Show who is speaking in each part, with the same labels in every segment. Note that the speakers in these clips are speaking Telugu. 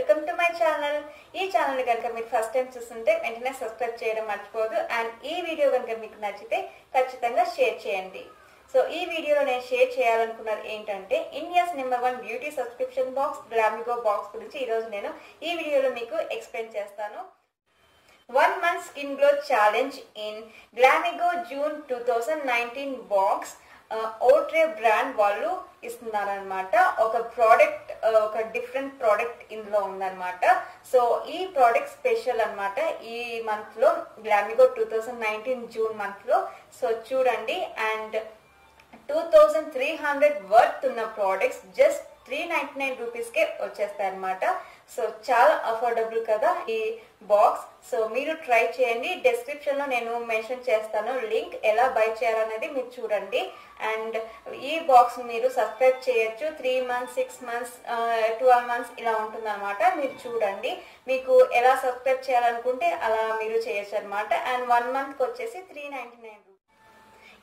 Speaker 1: వెల్కమ్ టు మై ఛానల్ ఈ ఛానల్ కనుక మీరు ఫస్ట్ టైం చూస్తుంటే వెంటనే సబ్స్క్రైబ్ చేయడం మర్చిపోదు అండ్ ఈ వీడియో కనుక మీకు నచ్చితే ఖచ్చితంగా షేర్ చేయండి. సో ఈ వీడియోలో నేను షేర్ చేయాలనుకున్నది ఏంటంటే India's number one beauty subscription box Glamigo box గురించి ఈరోజు నేను ఈ వీడియోలో మీకు ఎక్స్ప్లెయిన్ చేస్తాను. One month skin growth challenge in Glamigo June two thousand nineteen box ఓట్రే brand వాళ్ళు ఇస్తున్నారనమాట ఒక ప్రోడక్ట్ ఒక డిఫరెంట్ ప్రోడక్ట్ ఇందులో ఉందన్నమాట. సో ఈ ప్రోడక్ట్ స్పెషల్ అనమాట ఈ మంత్లో Glamigo two thousand nineteen June మంత్లో సో చూడండి and two thousand three hundred worth ఉన్న products just three ninety nine rupees కే వచ్చేస్తాయి అనమాట సో చాలా అఫోర్డబుల్ కదా ఈ బాక్స్ సో మీరు ట్రై చేయండి. డిస్క్రిప్షన్లో నేను మెన్షన్ చేస్తాను. లింక్ ఎలా బై చేయాలనేది మీరు చూడండి. అండ్ ఈ బాక్స్ మీరు సబ్స్క్రైబ్ చేయొచ్చు. Three months six months twelve months ఇలా ఉంటుందన్నమాట. మీరు చూడండి. మీకు ఎలా సబ్స్క్రైబ్ చేయాలనుకుంటే అలా మీరు చేయొచ్చు అనమాట అండ్ వన్ మంత్ వచ్చేసి three ninety nine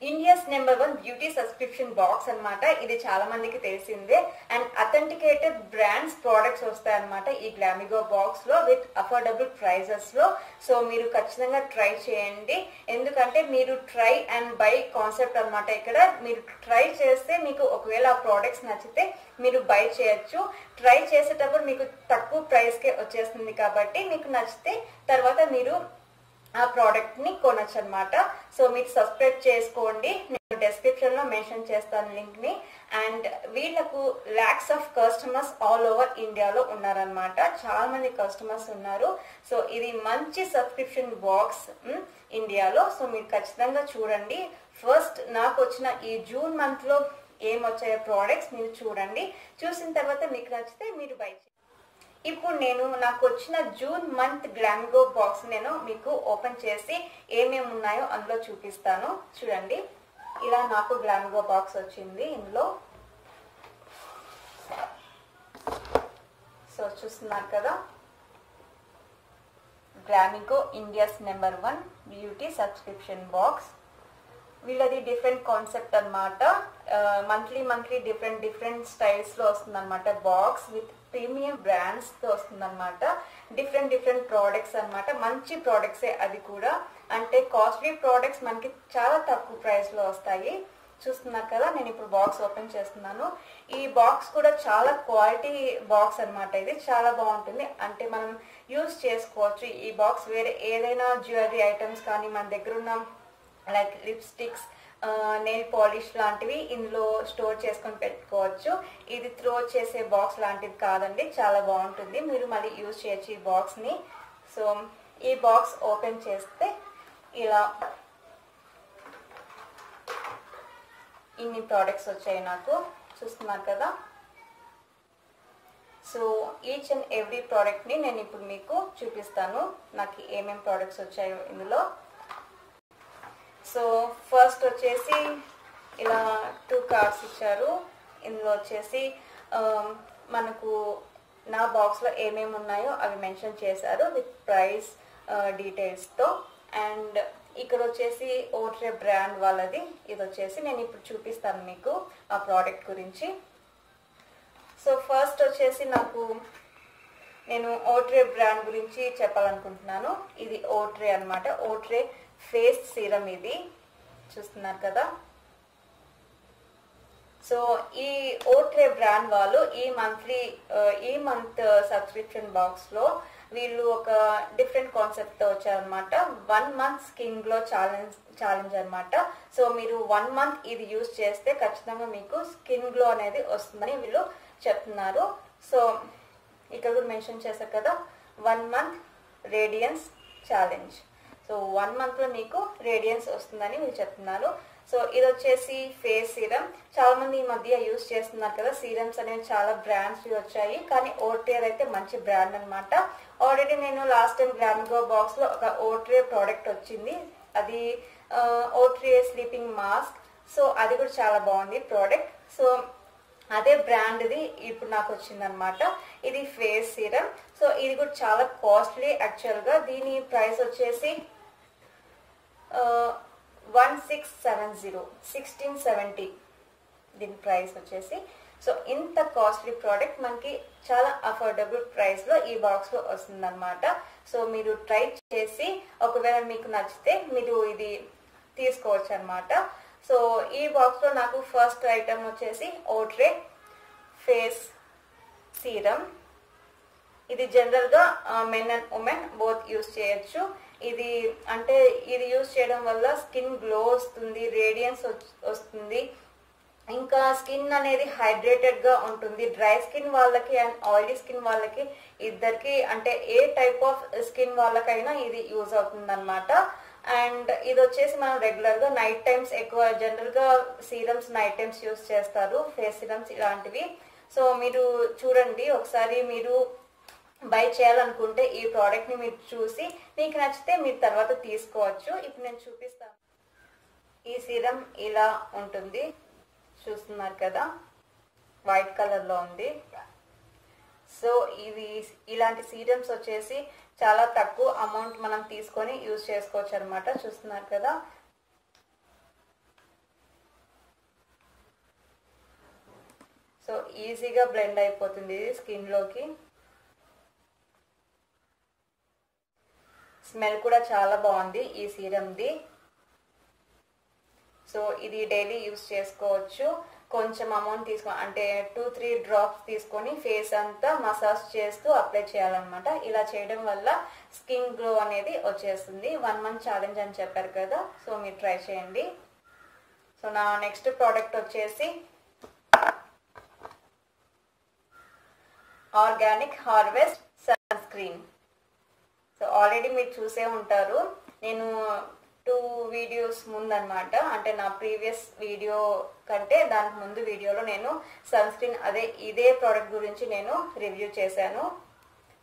Speaker 1: India's number one beauty subscription box అనమాట ఇది చాలా మందికి తెలిసిందే. అండ్ అథెంటికేటెడ్ బ్రాండ్స్ ప్రోడక్ట్స్ వస్తాయి అనమాట ఈ గ్లామిగో బాక్స్లో విత్ అఫోర్డబుల్ ప్రైజెస్లో. సో మీరు ఖచ్చితంగా ట్రై చేయండి. ఎందుకంటే మీరు ట్రై అండ్ బై కాన్సెప్ట్ అనమాట ఇక్కడ. మీరు ట్రై చేస్తే మీకు ఒకవేళ ఆ ప్రోడక్ట్స్ నచ్చితే మీరు బై చేయొచ్చు. ట్రై చేసేటప్పుడు మీకు తక్కువ ప్రైస్ కే వచ్చేస్తుంది కాబట్టి మీకు నచ్చితే తర్వాత మీరు ఆ ప్రోడక్ట్ని కొనొచ్చు అనమాట సో మీరు సబ్స్క్రైబ్ చేసుకోండి. నేను డెస్క్రిప్షన్లో మెన్షన్ చేస్తాను లింక్ని. అండ్ వీళ్ళకు lots of customers all over ఇండియాలో ఉన్నారనమాట చాలా మంది కస్టమర్స్ ఉన్నారు. సో ఇది మంచి సబ్స్క్రిప్షన్ బాక్స్ ఇండియాలో సో మీరు ఖచ్చితంగా చూడండి. ఫస్ట్ నాకు వచ్చిన ఈ జూన్ మంత్లో ఏం వచ్చాయో ప్రోడక్ట్స్ మీరు చూడండి. చూసిన తర్వాత మీకు నచ్చితే మీరు బై ఇప్పుడు నేను నాకు వచ్చిన జూన్ మంత్ గ్లామిగో బాక్స్ నేను మీకు ఓపెన్ చేసి ఏమేమి ఉన్నాయో అందులో చూపిస్తాను. చూడండి. ఇలా నాకు గ్లామిగో బాక్స్ వచ్చింది ఇందులో. సో చూస్తున్నారు కదా. Glamigo India's number one beauty subscription box. వీళ్ళది డిఫరెంట్ కాన్సెప్ట్ అనమాట మంత్లీ మంత్లీ డిఫరెంట్ డిఫరెంట్ స్టైల్స్లో వస్తుంది అనమాట బాక్స్ విత్ ప్రీమియం బ్రాండ్స్తో వస్తుంది అనమాట డిఫరెంట్ డిఫరెంట్ ప్రోడక్ట్స్ అనమాట మంచి ప్రోడక్ట్సే అది కూడా. అంటే కాస్ట్లీ ప్రోడక్ట్స్ మనకి చాలా తక్కువ ప్రైస్లో వస్తాయి. చూస్తున్నారు కదా నేను ఇప్పుడు బాక్స్ ఓపెన్ చేస్తున్నాను. ఈ బాక్స్ కూడా చాలా క్వాలిటీ బాక్స్ అనమాట ఇది. చాలా బాగుంటుంది. అంటే మనం యూజ్ చేసుకోవచ్చు. ఈ బాక్స్ వేరే ఏదైనా జ్యువెలరీ ఐటమ్స్ కానీ మన దగ్గర ఉన్న లైక్ లిప్స్టిక్స్ నెయిల్ పాలిష్ లాంటివి ఇందులో స్టోర్ చేసుకొని పెట్టుకోవచ్చు. ఇది త్రో చేసే బాక్స్ లాంటిది కాదండి చాలా బాగుంటుంది. మీరు మళ్ళీ యూజ్ చేయొచ్చు ఈ బాక్స్ని. సో ఈ బాక్స్ ఓపెన్ చేస్తే ఇలా ఇన్ని ప్రోడక్ట్స్ వచ్చాయి నాకు. చూస్తున్నారు కదా? సో ఈచ్ అండ్ ఎవ్రీ ప్రోడక్ట్ని నేను ఇప్పుడు మీకు చూపిస్తాను. నాకు ఏమేమి ప్రోడక్ట్స్ వచ్చాయో ఇందులో. సో ఫస్ట్ వచ్చేసి ఇలా టూ కార్డ్స్ ఇచ్చారు. ఇందులో వచ్చేసి um, మనకు నా బాక్స్లో ఏమేమి ఉన్నాయో అవి మెన్షన్ చేశారు విత్ ప్రైస్ డీటెయిల్స్తో అండ్ ఇక్కడ వచ్చేసి ఓట్రే బ్రాండ్ వాళ్ళది. ఇది వచ్చేసి నేను ఇప్పుడు చూపిస్తాను మీకు ఆ ప్రోడక్ట్ గురించి. సో ఫస్ట్ వచ్చేసి నాకు నేను ఓట్రే బ్రాండ్ గురించి చెప్పాలనుకుంటున్నాను. ఇది ఓట్రే అనమాట ఓట్రే ఫేస్ సీరం ఇది. చూస్తున్నారు కదా. సో ఈ ఓట్లే బ్రాండ్ వాళ్ళు ఈ మంత్లీ ఈ మంత్ సబ్స్క్రిప్షన్ బాక్స్లో వీళ్ళు ఒక డిఫరెంట్ కాన్సెప్ట్తో వచ్చారనమాట one month skin glow challenge challenge అనమాట సో మీరు వన్ మంత్ ఇది యూజ్ చేస్తే ఖచ్చితంగా మీకు స్కిన్ గ్లో అనేది వస్తుందని వీళ్ళు చెప్తున్నారు. సో ఇక్కడ కూడా మెన్షన్ చేశారు కదా. One month radiance challenge. So one మంత్లో మీకు రేడియన్స్ వస్తుందని మీరు చెప్తున్నారు సో ఇది వచ్చేసి ఫేస్ సీరం చాలా మంది ఈ మధ్య యూజ్ చేస్తున్నారు కదా సీరమ్స్ అనేవి చాలా బ్రాండ్స్ వచ్చాయి. కానీ ఓట్రియర్ అయితే మంచి బ్రాండ్ అనమాట ఆల్రెడీ నేను లాస్ట్ టైం గ్రామ్గో బాక్స్లో ఒక ఓట్రే ప్రోడక్ట్ వచ్చింది. అది ఓట్రే స్లీపింగ్ మాస్క్ సో అది కూడా చాలా బాగుంది ప్రోడక్ట్ సో అదే బ్రాండ్ది ఇప్పుడు నాకు వచ్చిందనమాట ఇది ఫేస్ సీరం సో ఇది కూడా చాలా కాస్ట్లీ యాక్చువల్గా దీని ప్రైస్ వచ్చేసి one six seven zero sixteen seventy దీని ప్రైస్ వచ్చేసి. సో ఇంత కాస్ట్లీ ప్రోడక్ట్ మనకి చాలా అఫోర్డబుల్ ప్రైస్లో ఈ బాక్స్లో వస్తుందన్నమాట. సో మీరు ట్రై చేసి ఒకవేళ మీకు నచ్చితే మీరు ఇది తీసుకోవచ్చు అనమాట సో ఈ బాక్స్లో నాకు ఫస్ట్ ఐటమ్ వచ్చేసి ఓట్రే ఫేస్ సీరం ఇది జనరల్గా men and women both use చేయొచ్చు. ఇది అంటే ఇది యూజ్ చేయడం వల్ల స్కిన్ గ్లో వస్తుంది రేడియన్స్ వస్తుంది. ఇంకా స్కిన్ అనేది హైడ్రేటెడ్గా ఉంటుంది. డ్రై స్కిన్ వాళ్ళకి అండ్ ఆయిలీ స్కిన్ వాళ్ళకి ఇద్దరికి అంటే ఏ టైప్ ఆఫ్ స్కిన్ వాళ్ళకైనా ఇది యూజ్ అవుతుంది అనమాట అండ్ ఇది వచ్చేసి మనం రెగ్యులర్గా నైట్ టైమ్స్ ఎక్కువ జనరల్గా సీరమ్స్ నైట్ టైమ్స్ యూస్ చేస్తారు. ఫేస్ సీరమ్స్ ఇలాంటివి. సో మీరు చూడండి. ఒకసారి మీరు బై చేయాలనుకుంటే ఈ ప్రోడక్ట్ని మీరు చూసి మీకు నచ్చితే మీరు తర్వాత తీసుకోవచ్చు. ఇప్పుడు నేను చూపిస్తాను ఈ సీరం ఇలా ఉంటుంది. చూస్తున్నారు కదా? వైట్ కలర్లో ఉంది. సో ఇది ఇలాంటి సీరమ్స్ వచ్చేసి చాలా తక్కువ అమౌంట్ మనం తీసుకొని యూజ్ చేసుకోవచ్చు అనమాట చూస్తున్నారు కదా? సో ఈజీగా బ్లెండ్ అయిపోతుంది ఇది స్కిన్లోకి స్మెల్ కూడా చాలా బాగుంది ఈ సీరంది. సో ఇది డైలీ యూస్ చేసుకోవచ్చు. కొంచెం అమౌంట్ తీసుకో అంటే టూ త్రీ డ్రాప్స్ తీసుకొని ఫేస్ అంతా మసాజ్ చేస్తూ అప్లై చేయాలన్నమాట. ఇలా చేయడం వల్ల స్కిన్ గ్లో అనేది వచ్చేస్తుంది. వన్ మంత్ ఛాలెంజ్ అని చెప్పారు కదా సో మీరు ట్రై చేయండి. సో నా నెక్స్ట్ ప్రోడక్ట్ వచ్చేసి Organic Harvest sunscreen. So already మీరు చూసే ఉంటారు. నేను టూ వీడియోస్ ముందనమాట అంటే నా ప్రీవియస్ వీడియో కంటే దానికి ముందు వీడియోలో నేను సన్ స్క్రీన్ అదే ఇదే ప్రోడక్ట్ గురించి నేను రివ్యూ చేశాను.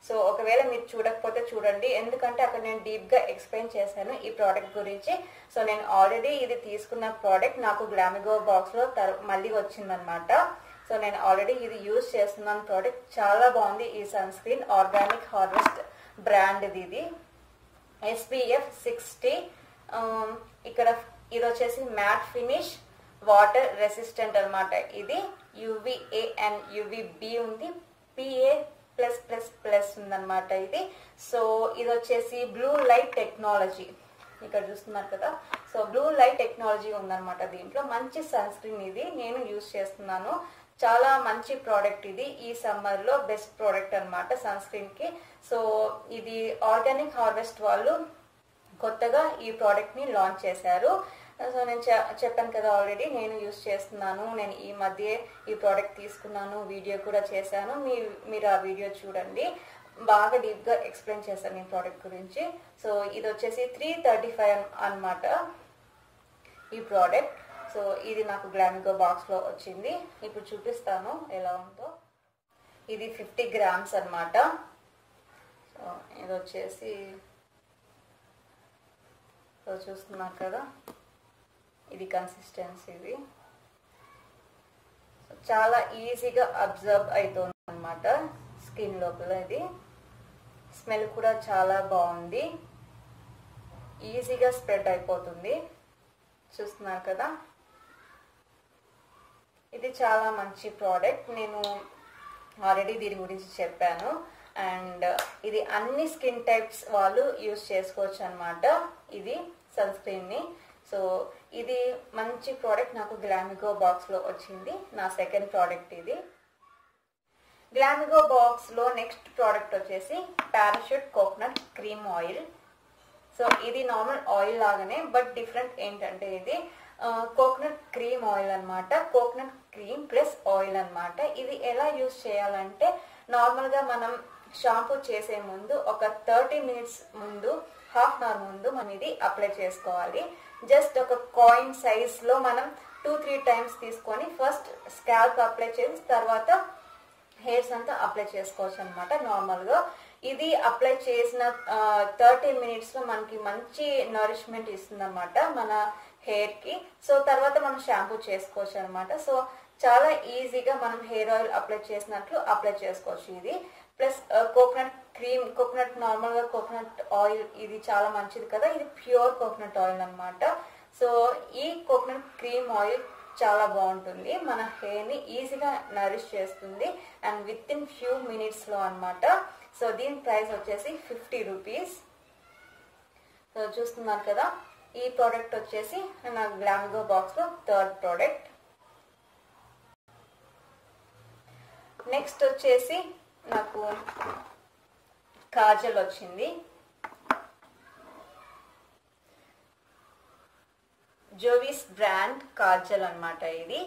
Speaker 1: సో ఒకవేళ మీరు చూడకపోతే చూడండి. ఎందుకంటే అక్కడ నేను డీప్గా ఎక్స్ప్లెయిన్ చేశాను ఈ ప్రోడక్ట్ గురించి. సో నేను ఆల్రెడీ ఇది తీసుకున్న ప్రోడక్ట్ నాకు గ్లామిగో బాక్స్లో తర్ మళ్ళీ వచ్చిందనమాట సో నేను ఆల్రెడీ ఇది యూజ్ చేస్తున్నాను ప్రోడక్ట్ చాలా బాగుంది ఈ sunscreen organic Harvest brand ఇది. ఎస్పీఎఫ్ సిక్స్టీ ఇక్కడ ఇది వచ్చేసి మ్యాట్ ఫినిష్ వాటర్ రెసిస్టెంట్ అనమాట ఇది యువిఏ అండ్ యువిబి ఉంది. పిఏ ప్లస్ ప్లస్ ప్లస్ ఉందన్నమాట ఇది. సో ఇది వచ్చేసి బ్లూ లైట్ టెక్నాలజీ ఇక్కడ చూస్తున్నారు కదా? సో బ్లూ లైట్ టెక్నాలజీ ఉందన్నమాట దీంట్లో. మంచి సన్ స్క్రీన్ ఇది. నేను యూజ్ చేస్తున్నాను. చాలా మంచి ప్రోడక్ట్ ఇది. ఈ సమ్మర్లో బెస్ట్ ప్రోడక్ట్ అనమాట సన్ స్క్రీన్కి. సో ఇది ఆర్గానిక్ హార్వెస్ట్ వాళ్ళు కొత్తగా ఈ ప్రోడక్ట్ని లాంచ్ చేశారు. సో నేను చెప్పాను కదా ఆల్రెడీ నేను యూస్ చేస్తున్నాను. నేను ఈ మధ్య ఈ ప్రోడక్ట్ తీసుకున్నాను. వీడియో కూడా చేశాను. మీ మీరు ఆ వీడియో చూడండి. బాగా డీప్గా ఎక్స్ప్లెయిన్ చేశాను ఈ ప్రోడక్ట్ గురించి. సో ఇది వచ్చేసి త్రీ థర్టీ ఫైవ్ అనమాట ఈ ప్రోడక్ట్ సో ఇది నాకు గ్లామిగో బాక్స్లో వచ్చింది. ఇప్పుడు చూపిస్తాను ఎలా ఉందో. ఇది ఫిఫ్టీ గ్రామ్స్ అనమాట సో ఇది వచ్చేసి సో చూస్తున్నారు కదా. ఇది కన్సిస్టెన్సీ ఇది. చాలా ఈజీగా అబ్జర్వ్ అవుతుంది అనమాట స్కిన్ లోపల ఇది. స్మెల్ కూడా చాలా బాగుంది. ఈజీగా స్ప్రెడ్ అయిపోతుంది. చూస్తున్నారు కదా. ఇది చాలా మంచి ప్రోడక్ట్. నేను ఆల్రెడీ దీని గురించి చెప్పాను. అండ్ ఇది అన్ని స్కిన్ టైప్స్ వాళ్ళు యూస్ చేసుకోవచ్చు అనమాట ఇది సన్ స్క్రీన్ని. సో ఇది మంచి ప్రోడక్ట్ నాకు గ్లామిగో బాక్స్లో వచ్చింది. నా సెకండ్ ప్రోడక్ట్ ఇది. గ్లామిగో బాక్స్లో నెక్స్ట్ ప్రోడక్ట్ వచ్చేసి Parachute coconut cream oil. So ఇది నార్మల్ ఆయిల్ లాగానే బట్ డిఫరెంట్ ఏంటంటే ఇది కోకోనట్ క్రీమ్ ఆయిల్ అనమాట కోకోనట్ క్రీమ్ ప్లస్ ఆయిల్ అనమాట ఇది ఎలా యూస్ చేయాలంటే నార్మల్గా మనం షాంపూ చేసే ముందు ఒక థర్టీ మినిట్స్ ముందు హాఫ్ అన్ అవర్ ముందు మనం ఇది అప్లై చేసుకోవాలి. జస్ట్ ఒక కాయిన్ సైజ్లో మనం టూ త్రీ టైమ్స్ తీసుకొని ఫస్ట్ స్కాల్ప్ అప్లై చేసి తర్వాత హెయిర్స్ అంతా అప్లై చేసుకోవచ్చు అనమాట నార్మల్గా ఇది అప్లై చేసిన థర్టీ మినిట్స్లో మనకి మంచి నరిష్మెంట్ ఇస్తుంది అనమాట మన హెయిర్కి సో తర్వాత మనం షాంపూ చేసుకోవచ్చు అనమాట సో చాలా ఈజీగా మనం హెయిర్ ఆయిల్ అప్లై చేసినట్లు అప్లై చేసుకోవచ్చు ఇది. ప్లస్ కోకోనట్ క్రీమ్ కోకోనట్ నార్మల్గా కోకోనట్ ఆయిల్ ఇది చాలా మంచిది కదా. ఇది ప్యూర్ కోకోనట్ ఆయిల్ అనమాట సో ఈ కోకోనట్ క్రీమ్ ఆయిల్ చాలా బాగుంటుంది. మన హెయిర్ని ఈజీగా నరిష్ చేస్తుంది. అండ్ విత్ ఇన్ ఫ్యూ మినిట్స్లో అనమాట సో దీని ప్రైస్ వచ్చేసి ఫిఫ్టీ రూపీస్. సో చూస్తున్నారు కదా. ఈ ప్రోడక్ట్ వచ్చేసి నా గ్లామ్గో బాక్స్లో థర్డ్ ప్రోడక్ట్ నెక్స్ట్ వచ్చేసి నాకు కాజల్ వచ్చింది. జోవిస్ బ్రాండ్ కాజల్ అనమాట ఇది.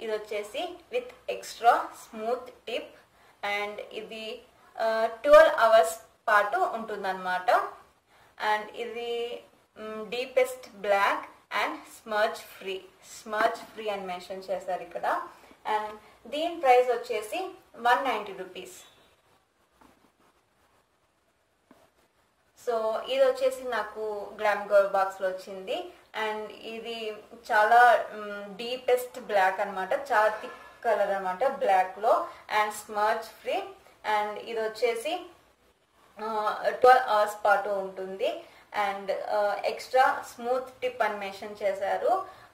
Speaker 1: ఇది వచ్చేసి with extra smooth tip and ఇది uh, ట్వెల్వ్ అవర్స్ పాటు ఉంటుందన్నమాట. అండ్ ఇది deepest black and smudge free smudge free అని మెన్షన్ చేశారు ఇక్కడ. అండ్ దీని ప్రైస్ వచ్చేసి వన్ నైంటీ రూపీస్ సో ఇది వచ్చేసి నాకు గ్లామ్ గోల్ బాక్స్లో వచ్చింది. అండ్ ఇది చాలా డీపెస్ట్ బ్లాక్ అనమాట చాలా థిక్ కలర్ అనమాట బ్లాక్లో అండ్ స్మర్చ్ ఫ్రీ అండ్ ఇది వచ్చేసి ట్వెల్వ్ అవర్స్ పాటు ఉంటుంది. అండ్ ఎక్స్ట్రా స్మూత్ టిప్ అని మెన్షన్ చేశారు.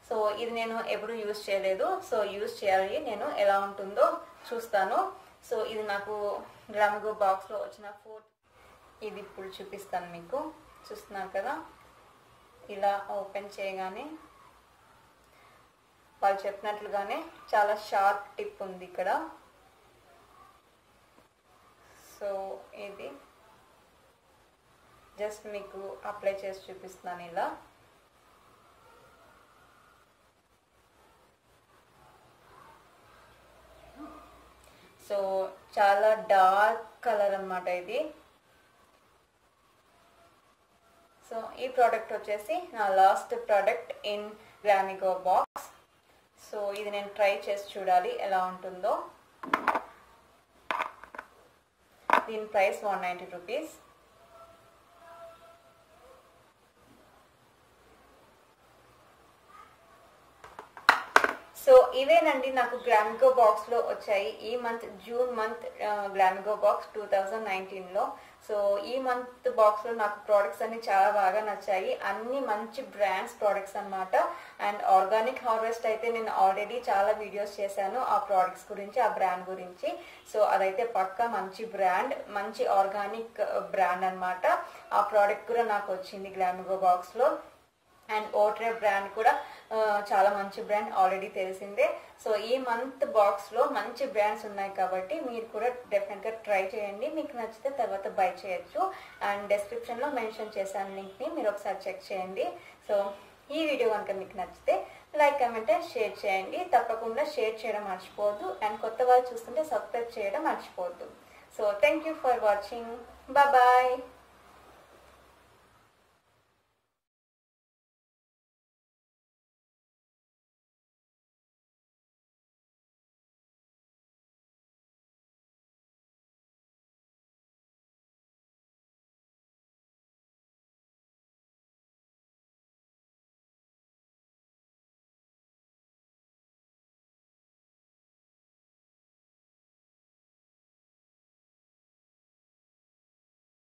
Speaker 1: సో ఇది నేను ఎప్పుడు యూజ్ చేయలేదు. సో యూజ్ చేయాలి. నేను ఎలా ఉంటుందో చూస్తాను. సో ఇది నాకు గ్రామగో బాక్స్లో వచ్చిన ఫోర్ ఇది ఇప్పుడు చూపిస్తాను మీకు. చూస్తున్నారు కదా? ఇలా ఓపెన్ చేయగానే వాళ్ళు చెప్పినట్లుగానే చాలా షార్ప్ టిప్ ఉంది ఇక్కడ. సో ఇది. జస్ట్ మీకు అప్లై చేసి చూపిస్తున్నాను ఇలా. సో చాలా డార్క్ కలర్ అనమాట ఇది. సో ఈ ప్రోడక్ట్ వచ్చేసి నా last product in Glamigo box so ఇది నేను ట్రై చేసి చూడాలి ఎలా ఉంటుందో. దీని price one ninety rupees. So ఇవేనండి నాకు గ్లామిగో బాక్స్లో వచ్చాయి. ఈ month June month Glamigo box two thousand నైన్టీన్లో. సో ఈ మంత్ బాక్స్లో నాకు ప్రోడక్ట్స్ అన్ని చాలా బాగా నచ్చాయి. అన్ని మంచి బ్రాండ్స్ ప్రోడక్ట్స్ అన్నమాట. అండ్ ఆర్గానిక్ హార్వెస్ట్ అయితే నేను ఆల్రెడీ చాలా వీడియోస్ చేశాను ఆ ప్రోడక్ట్స్ గురించి ఆ బ్రాండ్ గురించి. సో అదైతే పక్కా మంచి బ్రాండ్ మంచి ఆర్గానిక్ బ్రాండ్ అన్నమాట. ఆ ప్రోడక్ట్ కూడా నాకు వచ్చింది గ్లామిగో బాక్స్లో అండ్ ఓట్రే బ్రాండ్ కూడా చాలా మంచి బ్రాండ్ ఆల్రెడీ తెలిసిందే. సో ఈ మంత్ బాక్స్లో మంచి బ్రాండ్స్ ఉన్నాయి కాబట్టి మీరు కూడా డెఫినెట్గా ట్రై చేయండి. మీకు నచ్చితే తర్వాత బై చేయొచ్చు. అండ్ డెస్క్రిప్షన్లో మెన్షన్ చేశాను లింక్ని. మీరు ఒకసారి చెక్ చేయండి. సో ఈ వీడియో కనుక మీకు నచ్చితే లైక్ కమెంట్ అండ్ షేర్ చేయండి. తప్పకుండా షేర్ చేయడం మర్చిపోవద్దు. అండ్ కొత్త వాళ్ళు చూస్తుంటే సబ్స్క్రైబ్ చేయడం మర్చిపోవద్దు. So thank you for watching bye